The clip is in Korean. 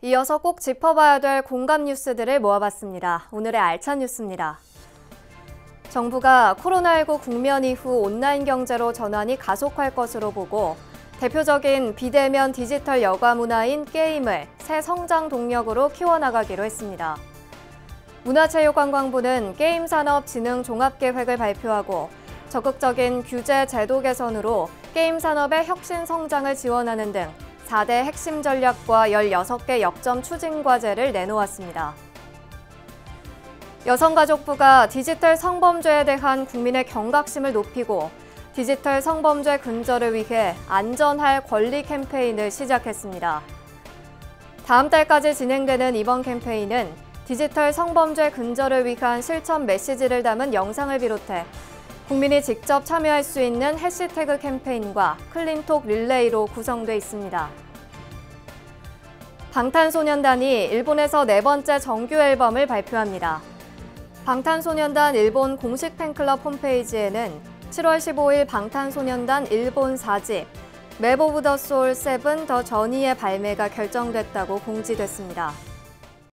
이어서 꼭 짚어봐야 될 공감 뉴스들을 모아봤습니다. 오늘의 알찬 뉴스입니다. 정부가 코로나19 국면 이후 온라인 경제로 전환이 가속할 것으로 보고 대표적인 비대면 디지털 여가 문화인 게임을 새 성장 동력으로 키워나가기로 했습니다. 문화체육관광부는 게임산업 진흥 종합계획을 발표하고 적극적인 규제 제도 개선으로 게임 산업의 혁신 성장을 지원하는 등 4대 핵심 전략과 16개 역점 추진 과제를 내놓았습니다. 여성가족부가 디지털 성범죄에 대한 국민의 경각심을 높이고 디지털 성범죄 근절을 위해 안전할 권리 캠페인을 시작했습니다. 다음 달까지 진행되는 이번 캠페인은 디지털 성범죄 근절을 위한 실천 메시지를 담은 영상을 비롯해 국민이 직접 참여할 수 있는 해시태그 캠페인과 clean talk 릴레이로 구성돼 있습니다. 방탄소년단이 일본에서 네 번째 정규 앨범을 발표합니다. 방탄소년단 일본 공식 팬클럽 홈페이지에는 7월 15일 방탄소년단 일본 4집 Map of the Soul 7 The Journey의 발매가 결정됐다고 공지됐습니다.